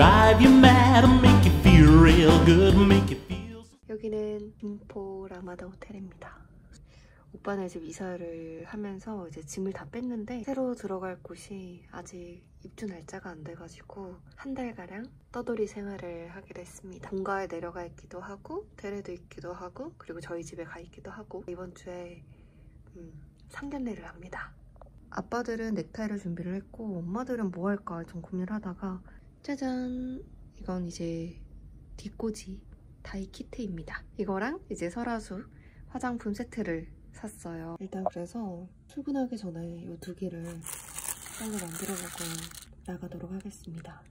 drive you mad and make you feel real good, make you feel. 여기는 김포 라마다 호텔입니다. 오빠는 이제 이사를 하면서 이제 짐을 다 뺐는데 새로 들어갈 곳이 아직 입주 날짜가 안 돼가지고 한 달가량 떠돌이 생활을 하기로 했습니다. 본가에 내려가 있기도 하고 대레도 있기도 하고 그리고 저희 집에 가 있기도 하고 이번 주에 음, 상견례를 합니다. 아빠들은 넥타이를 준비를 했고 엄마들은 뭐 할까 좀 고민을 하다가 짜잔 이건 이제 뒷꽂이 다이 키트입니다. 이거랑 이제 설화수 화장품 세트를 샀어요. 일단 그래서 출근하기 전에 이 두 개를 빨리 만들어 보고 나가도록 하겠습니다.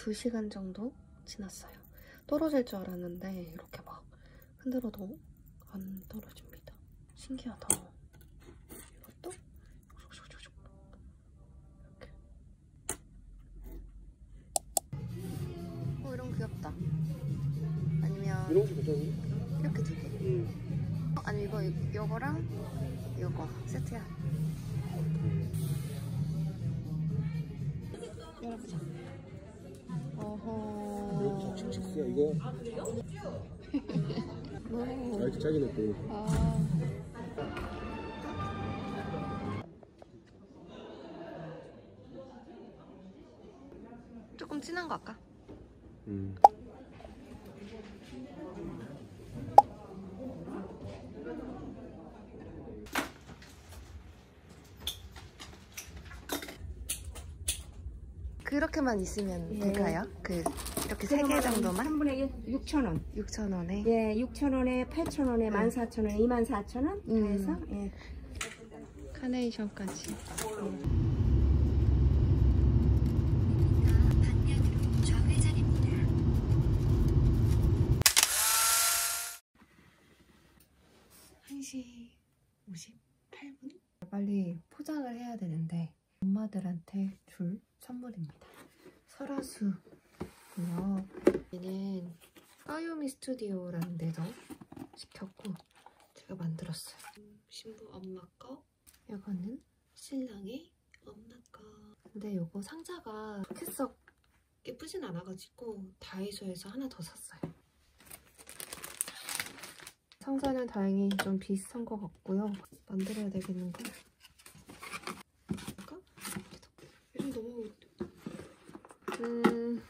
2시간 정도 지났어요. 떨어질 줄 알았는데 이렇게 막 흔들어도 안 떨어집니다. 신기하다. 이것도 이렇게. 어 이런 거 귀엽다. 아니면 이런 거 괜찮은데? 이렇게 두 개. 응. 어, 아니 이거 이거랑 이거 세트야. 열어보자. 어허. 칙칙스야 이거 오. 라이트 짜게 넣고 아. 조금 진한 거 할까? 음. 그렇게만 있으면 예. 될까요? 그 이렇게 세 개 정도만? 3분의 1, 6,000원. 6,000원에 예, 6,000원에 8,000원에 14,000원에 24,000원 다 음. 해서 예. 카네이션까지. 한시 58분? 빨리 포장을 해야 되는데 엄마들한테 줄 선물입니다. 설화수고요. 얘는 까요미 스튜디오라는 데서 시켰고 제가 만들었어요. 신부 엄마 거 이거는 신랑의 엄마 거. 근데 이거 상자가 그렇게 썩 예쁘진 않아가지고 다이소에서 하나 더 샀어요. 상자는 다행히 좀 비슷한 것 같고요. 만들어야 되겠는데. 할까? 요즘 너무 음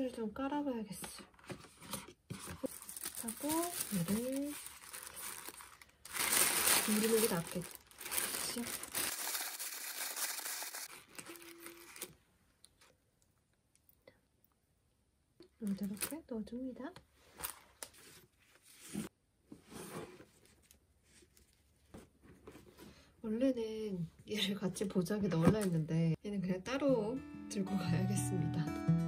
상자를 좀 깔아봐야겠어요. 하고 얘를 누르는 게 낫겠지? 이렇게 넣어줍니다. 원래는 얘를 같이 보자기에 넣으려 했는데 얘는 그냥 따로 들고 가야겠습니다.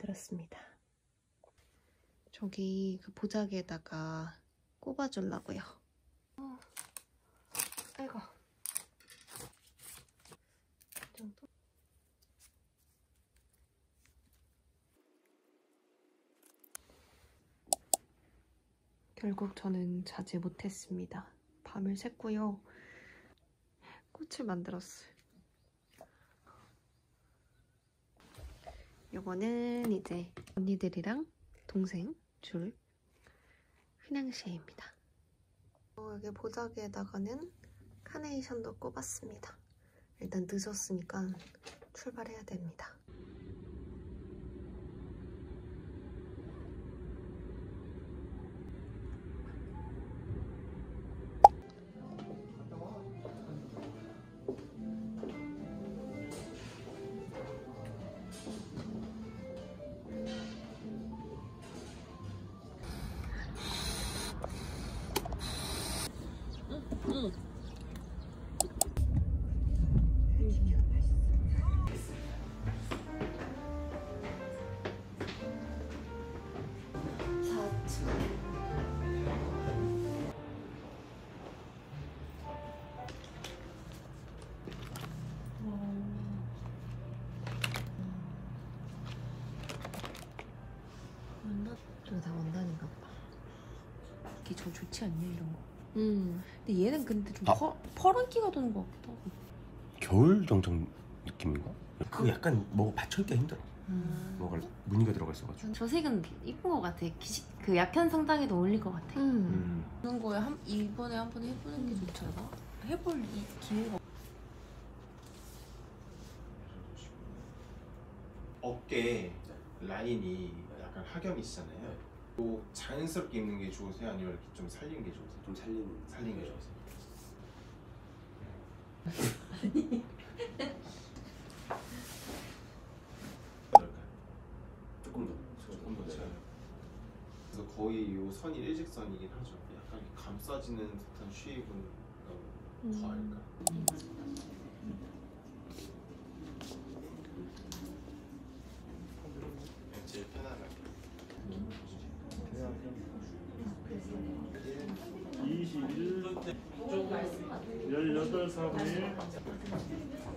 만들었습니다. 저기 그 보자기에다가 꼽아주려고요. 어, 아이고. 이 정도? 결국 저는 자지 못했습니다. 밤을 샜고요. 꽃을 만들었어요. 요거는 이제 언니들이랑 동생 줄 휘낭시에입니다. 어, 여기 보자기에다가는 카네이션도 꼽았습니다. 일단 늦었으니까 출발해야 됩니다. 저 좋지 않냐 이런 거. 음. 근데 얘는 근데 좀 아. 퍼, 퍼런기가 도는 것 같기도 하고. 겨울 정장 느낌인가? 그 약간 뭐가 받쳐있기가 힘들어. 뭐가 무늬가 들어가 있어가지고. 저 색은 이쁜 것 같아. 기시, 그 약한 상당에도 어울릴 것 같아. 음. 음. 그런 거에 한, 이번에 한 번 해보는 게 좋지 않아? 해볼 이 기회가 없- 어깨 라인이 약간 하겸이시잖아요. 또 자연스럽게 입는 게 좋으세요? 아니면 이렇게 좀 살리는 게 좋으세요? 좀 살리는. 살리는 게 좋으세요? 어떨까요? 조금 더. 조금 더 쳐요. 그래서 거의 요 선이 일직선이긴 하죠. 약간 이렇게 감싸지는 듯한 쉐입은 음. 더할까? 제일 편안하게. 21, 18 사분의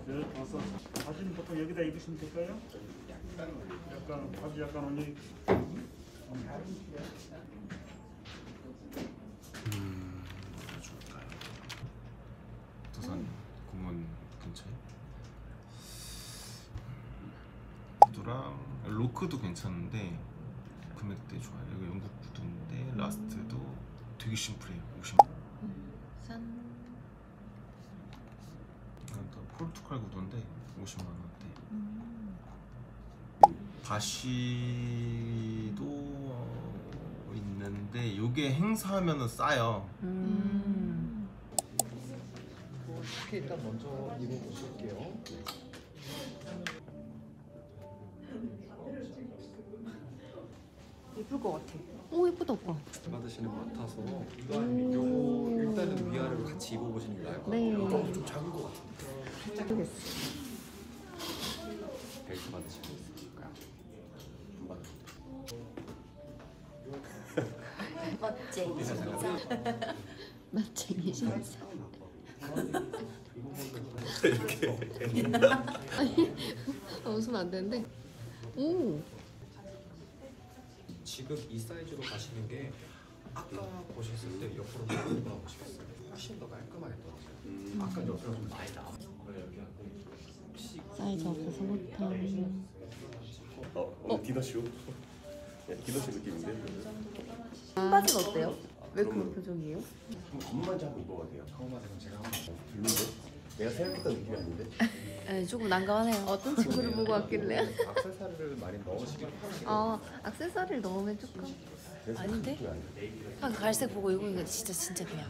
15 바지는 보통 여기다 입으시면 될까요? 약간 바지 약간 언니 음, 좋을까요? 부산 공원 근처에 구두랑 로크도 괜찮은데 금액대 좋아요. 이거 영국 구두인데 라스트도 되게 심플해요. 50만 짠. 이건 또 포르투갈 구두인데 50만 원대. 바시도 어, 있는데 이게 행사하면은 싸요. 음. 이렇게 일단 먼저 입어보실게요. 예쁠 것 같아. 오 예쁘다 오빠. 받으시는 것 같아서 요거 일단은 위아래로 같이 입어보시는 게 나을 것 네. 같아요. 어, 좀 작은 것 같은데. 벨트 받으시면 있을까요? 멋쟁이 진짜. 멋쟁이 진짜. 아, 웃으면 안 되는데. 오. 지금 이 사이즈로 가시는 게 아까 보셨을 때 옆으로 돌아 보시겠어요? 훨씬 더 깔끔하게 떨어져요. 아까 옆으로 좀 많이 나와. 혹시 사이즈 없어서 못함. 어, 어? 디너쇼. 디너쇼 느낌인데? 신바지는 어때요? 왜 그런 그런 표정이에요? 한번 입어봐도 돼요? 처음하세요. 제가 한번 별론데? 내가 생각했던 느낌이 아닌데? 네, 조금 난감하네요. 어떤 친구를 보고 왔길래? 악세사리를 많이 넣으시길 바랍니다. 아, 액세서리를 넣으면 조금. 아닌데? 아, 갈색 보고 입으니까 진짜 진짜 그냥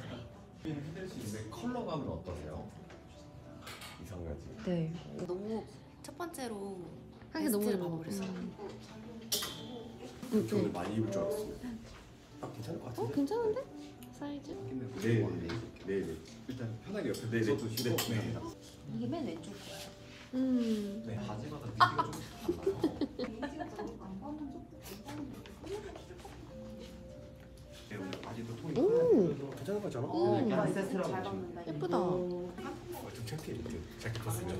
그래. 근데 컬러감은 어떠세요? 이상하지? 네. 너무 첫 번째로 하긴 너무 베스트를. 봐버렸어. 음. 네. 많이 입을 줄 알았어요. 아 괜찮을 것어 같은데? 괜찮은데? 사이즈? 네, 네, 네, 네. 일단 편하게 옆에 네, 네. 써두시고 네, 네. 이게 맨 왼쪽. 음. 네. 바지마다 미디가 좀 달라요. 네, 괜찮은 거 같잖아. 음. 예쁘다. 어, 좀 창피해. 자켓 벗으면.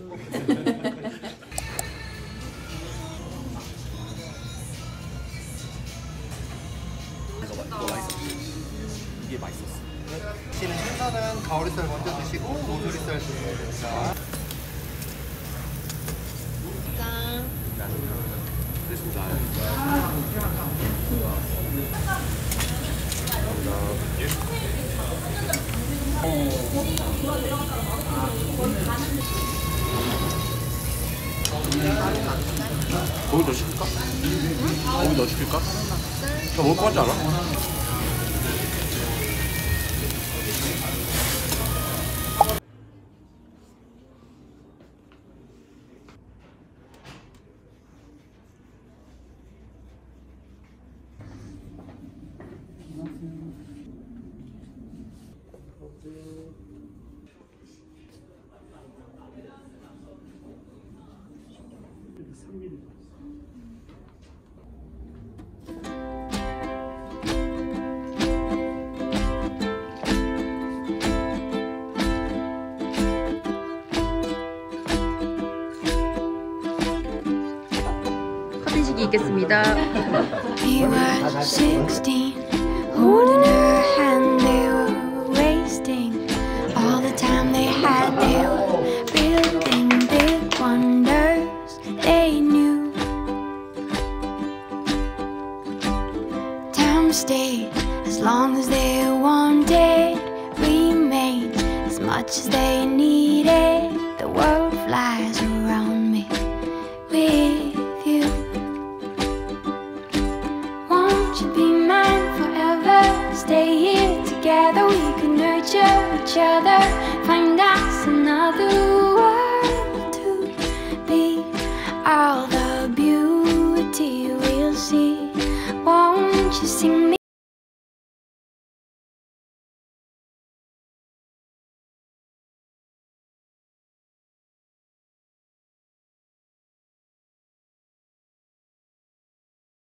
거기 더 시킬까? 거기 더 시킬까? 더 먹을 것 같지 않아? 커팅식 이 있겠습니다. nurture each other. Find us another world to be. All the beauty we'll see.